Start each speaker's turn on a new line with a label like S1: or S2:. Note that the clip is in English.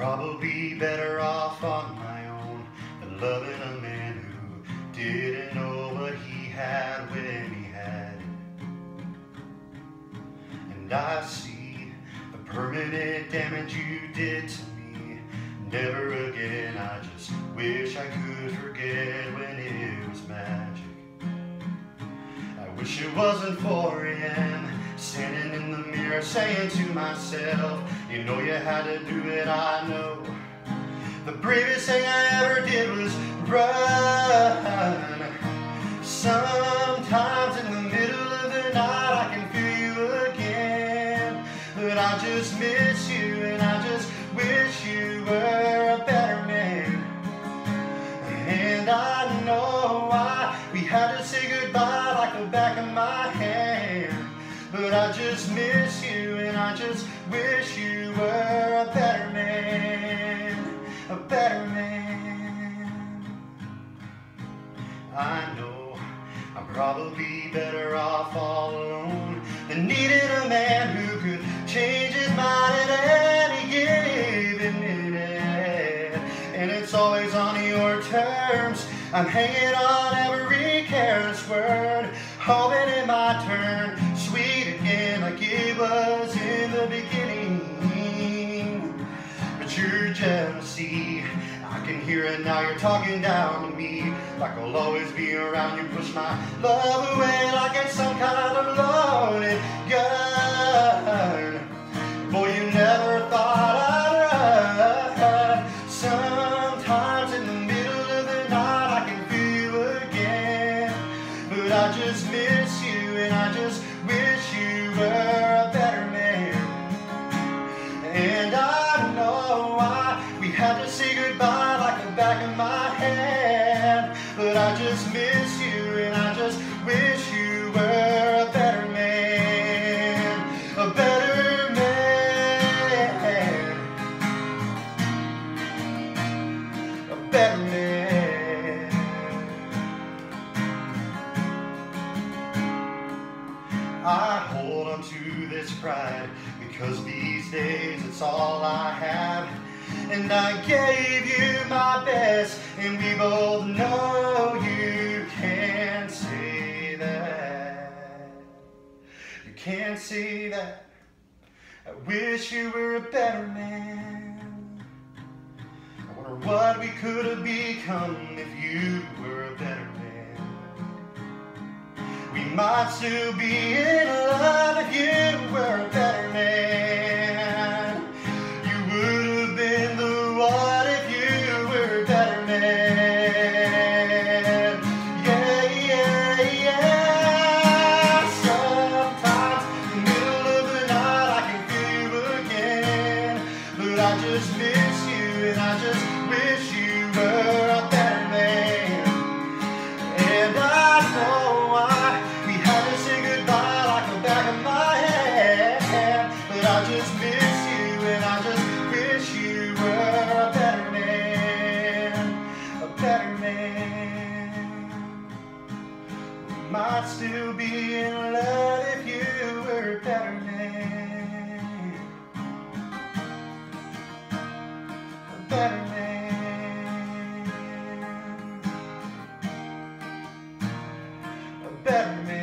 S1: probably better off on my own than loving a man who didn't know what he had when he had it. And I see the permanent damage you did to me. Never again, I just wish I could forget when it was magic. I wish it wasn't 4 a.m. Standing in the mirror saying to myself, you know you had to do it, I know. The bravest thing I ever did was run. Sometimes in the middle of the night I can feel you again. But I just miss you and I just wish you were But I just miss you and I just wish you were a better man, a better man. I know I'm probably better off all alone than needing a man who could change his mind at any given minute. And it's always on your terms. I'm hanging on every careless word, hoping in my turn jealousy, I can hear it now. You're talking down to me like I'll always be around. You push my love away like it's some kind of loaded gun. Boy, you never thought I'd run. Sometimes in the middle of the night I can feel again. But I just miss I just miss you and I just wish you were a better man. A better man. A better man. I hold on to this pride because these days it's all I have. And I gave you my best, and we both know say that. I wish you were a better man. I wonder what we could have become if you were a better man. We might still be in love if you were a better man. I just miss you and I just wish you were a better man. And I know why we had to say goodbye like the back of my hand. But I just miss you and I just wish you were a better man, a better man. We might still be in love if you were a better man, better man. a better man.